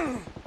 Ugh.